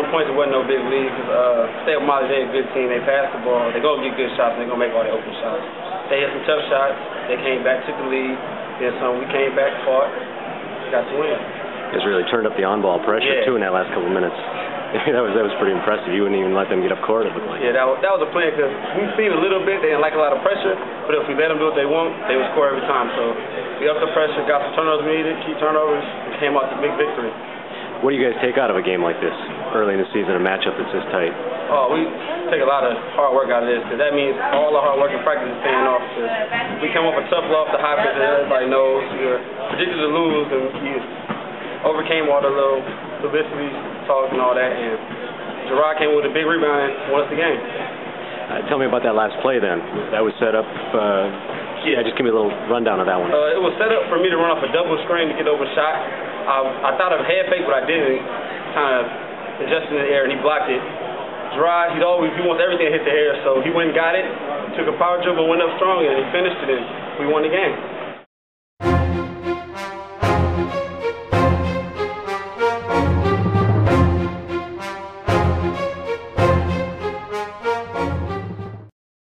a point it wasn't no big lead because uh, Staples-Motley, they're a good team. They pass the ball. They're going to get good shots, and they're going to make all the open shots. They hit some tough shots. They came back, took the lead. Then some, we came back, fought, got to win. Guys really turned up the on-ball pressure, Yeah. too, in that last couple of minutes. that was that was pretty impressive. You wouldn't even let them get up court, it looked like. Yeah, that was, that was a plan because we've seen a little bit. They didn't like a lot of pressure, but if we let them do what they want, they would score every time. So we upped the pressure, got some turnovers we needed, key turnovers, and came out with a big victory. What do you guys take out of a game like this early in the season, a matchup that's this tight? Oh, we take a lot of hard work out of this because that means all the hard work and practice is paying off. Cause we come off a tough loss to high pressure, everybody knows. We were predicted to lose, and we overcame all the little publicity talk and all that. And Gerard came with a big rebound and won us the game. Uh, tell me about that last play then. That was set up. Uh, yeah, just give me a little rundown of that one. Uh, it was set up for me to run off a double screen to get over shot. I, I thought of head fake, but I didn't. Kind of adjusted in the air, and he blocked it. Gerard, he's always he wants everything to hit the air, so he went and got it. Took a power dribble, went up strong, and he finished it, and we won the game.